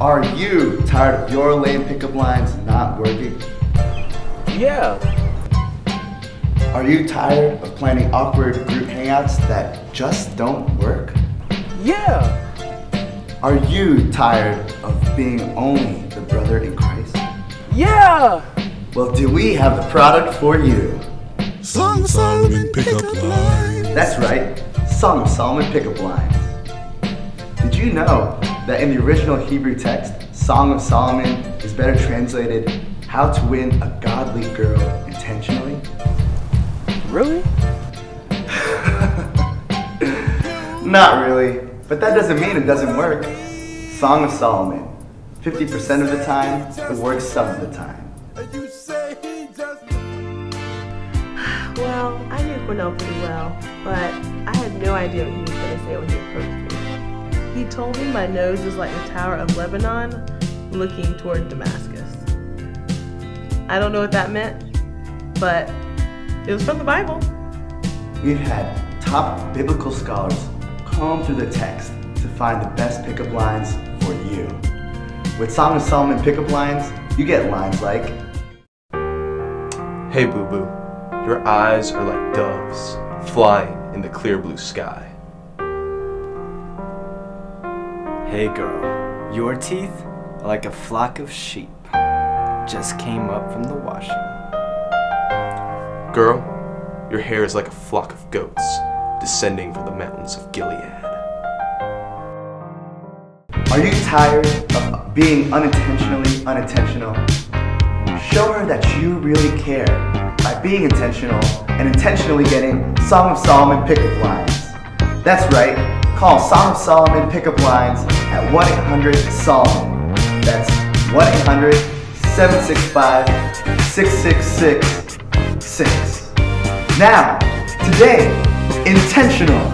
Are you tired of your lame pickup lines not working? Yeah. Are you tired of planning awkward group hangouts that just don't work? Yeah. Are you tired of being only the brother in Christ? Yeah. Well, do we have the product for you? Song of Solomon pickup lines. That's right, Song of Solomon pickup lines. Did you know that in the original Hebrew text, Song of Solomon is better translated how to win a godly girl intentionally? Really? Not really, but that doesn't mean it doesn't work. Song of Solomon, 50% of the time, it works some of the time. Well, I knew Cornell pretty well, but I had no idea what he was going to say when he approached me. He told me my nose is like the Tower of Lebanon looking toward Damascus. I don't know what that meant, but it was from the Bible. We've had top biblical scholars comb through the text to find the best pickup lines for you. With Song of Solomon pickup lines, you get lines like, Hey boo boo, your eyes are like doves flying in the clear blue sky. Hey girl, your teeth are like a flock of sheep. Just came up from the washing. Girl, your hair is like a flock of goats descending from the mountains of Gilead. Are you tired of being unintentionally unintentional? Show her that you really care by being intentional and intentionally getting Song of Solomon pickup lines. That's right, call Song of Solomon pickup lines at 1-800-SOLOMON. That's 1-800-765-6666. Now, today, intentional.